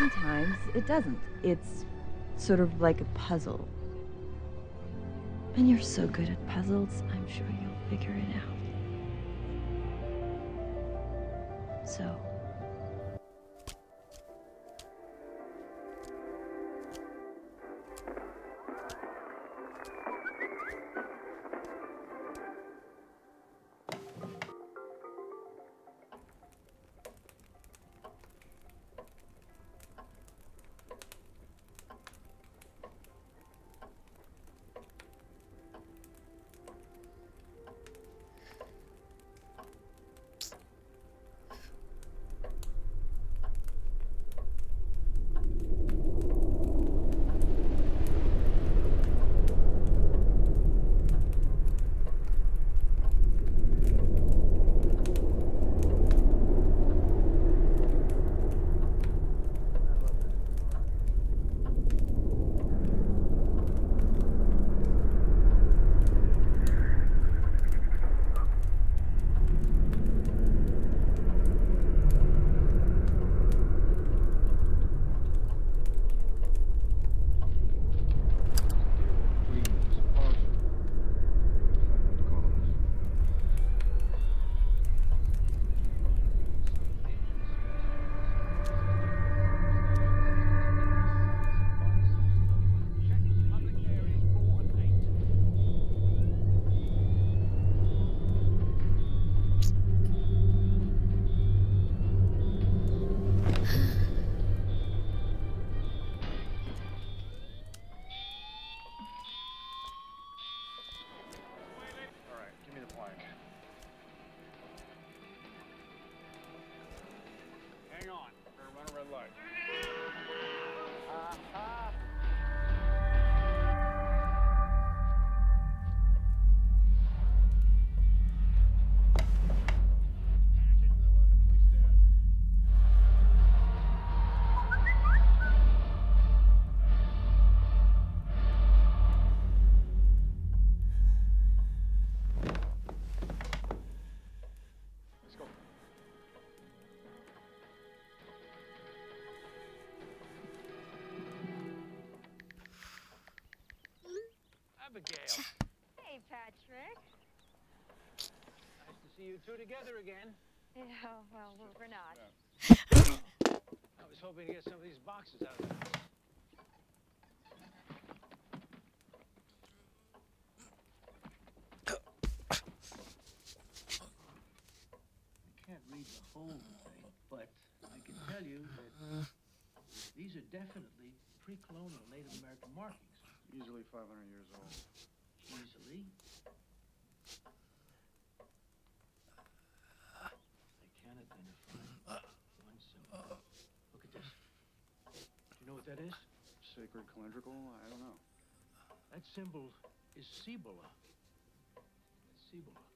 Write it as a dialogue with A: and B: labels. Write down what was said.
A: sometimes it doesn't. It's sort of like a puzzle. And you're so good at puzzles, I'm sure you'll figure it out. So,
B: Let's Abigail.
C: Hey, Patrick.
B: Nice to see you two together again.
C: Yeah, well, we're- we're not.
B: I was hoping to get some of these boxes out of the house.
D: I can't read the whole thing, but I can tell you that these are definitely pre-colonial Native American markings.
B: Easily 500 years old.
D: Easily. I can identify one symbol. Look at this. Do you know what that is?
B: Sacred calendrical? I don't know.
D: That symbol is Cibola. Cibola.